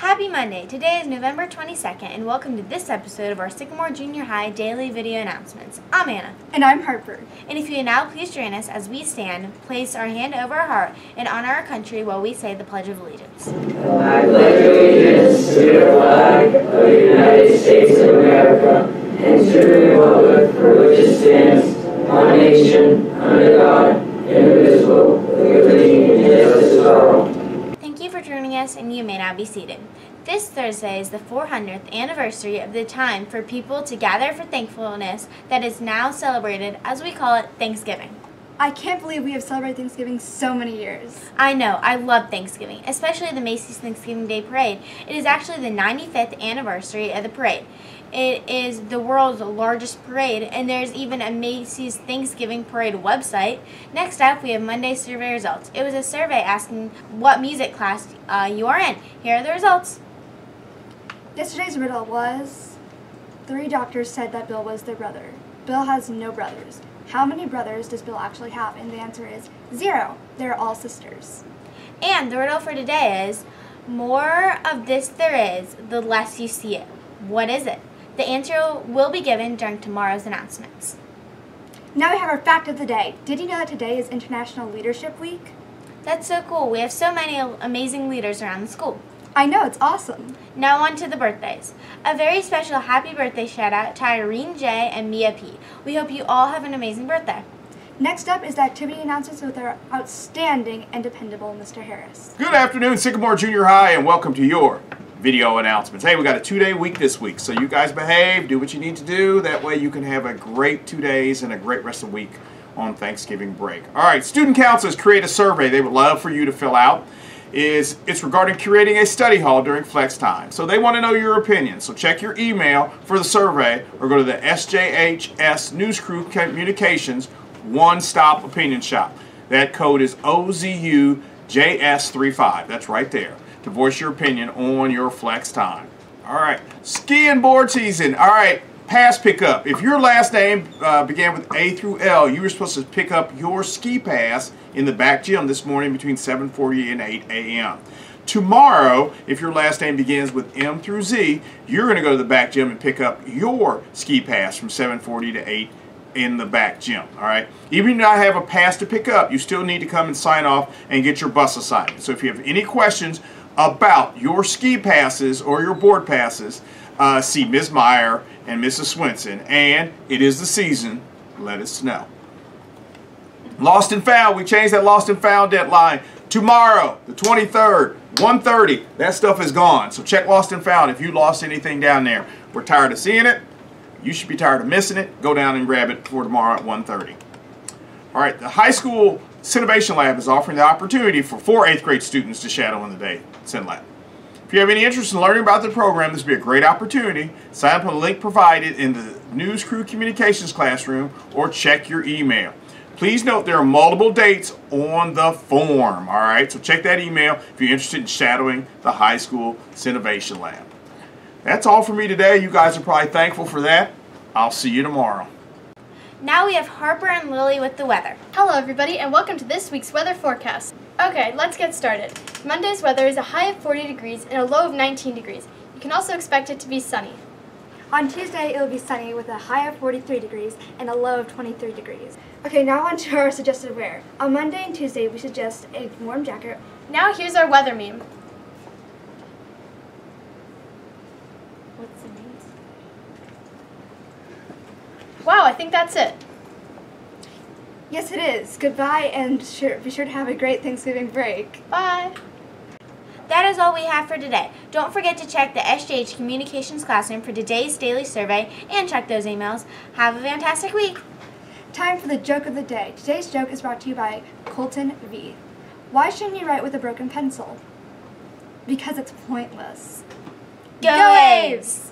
Happy Monday! Today is November 22nd, and welcome to this episode of our Sycamore Junior High daily video announcements. I'm Anna. And I'm Harper. And if you would now please join us as we stand, place our hand over our heart, and honor our country while we say the Pledge of Allegiance. I pledge allegiance to the flag of the United States of America and to the republic for which it stands, one nation, joining us, and you may now be seated. This Thursday is the 400th anniversary of the time for people to gather for thankfulness that is now celebrated as we call it Thanksgiving. I can't believe we have celebrated Thanksgiving so many years. I know, I love Thanksgiving, especially the Macy's Thanksgiving Day Parade. It is actually the 95th anniversary of the parade. It is the world's largest parade, and there's even a Macy's Thanksgiving Parade website. Next up, we have Monday's survey results. It was a survey asking what music class uh, you are in. Here are the results. Yesterday's riddle was three doctors said that Bill was their brother. Bill has no brothers. How many brothers does Bill actually have? And the answer is zero. They're all sisters. And the riddle for today is more of this there is, the less you see it. What is it? The answer will be given during tomorrow's announcements. Now we have our fact of the day. Did you know that today is International Leadership Week? That's so cool. We have so many amazing leaders around the school. I know, it's awesome. Now on to the birthdays. A very special happy birthday shout out to Irene J and Mia P. We hope you all have an amazing birthday. Next up is the activity announcements with our outstanding and dependable Mr. Harris. Good afternoon, Sycamore Junior High, and welcome to your video announcements. Hey, we got a two-day week this week, so you guys behave, do what you need to do. That way you can have a great two days and a great rest of the week on Thanksgiving break. All right, student councils create a survey they would love for you to fill out. Is It's regarding curating a study hall during flex time. So they want to know your opinion. So check your email for the survey or go to the SJHS News Crew Communications one-stop opinion shop. That code is OZUJS35. That's right there to voice your opinion on your flex time. All right, skiing board season. All right, pass pickup. If your last name uh, began with A through L, you were supposed to pick up your ski pass in the back gym this morning between 7:40 and 8 a.m. Tomorrow, if your last name begins with M through Z, you're going to go to the back gym and pick up your ski pass from 7:40 to 8 in the back gym. All right. Even if you not have a pass to pick up, you still need to come and sign off and get your bus assignment. So if you have any questions about your ski passes or your board passes, uh, see Ms. Meyer and Mrs. Swenson. And it is the season. Let us know. Lost and found. We changed that lost and found deadline. Tomorrow, the 23rd, 1.30. That stuff is gone. So check lost and found if you lost anything down there. We're tired of seeing it. You should be tired of missing it. Go down and grab it for tomorrow at 1.30. All right, the high school Cinovation Lab is offering the opportunity for four eighth grade students to shadow in the day Cin Lab. If you have any interest in learning about the program, this would be a great opportunity. Sign up on the link provided in the News Crew Communications classroom or check your email. Please note there are multiple dates on the form, all right? So check that email if you're interested in shadowing the high school Cinovation Lab. That's all for me today. You guys are probably thankful for that. I'll see you tomorrow. Now we have Harper and Lily with the weather. Hello everybody and welcome to this week's weather forecast. Okay, let's get started. Monday's weather is a high of 40 degrees and a low of 19 degrees. You can also expect it to be sunny. On Tuesday, it will be sunny with a high of 43 degrees and a low of 23 degrees. Okay, now on to our suggested wear. On Monday and Tuesday, we suggest a warm jacket. Now here's our weather meme. What's the name? Wow, I think that's it. Yes, it is. Goodbye, and sure, be sure to have a great Thanksgiving break. Bye. That is all we have for today. Don't forget to check the SJH Communications Classroom for today's daily survey and check those emails. Have a fantastic week. Time for the joke of the day. Today's joke is brought to you by Colton V. Why shouldn't you write with a broken pencil? Because it's pointless. Go, Aves!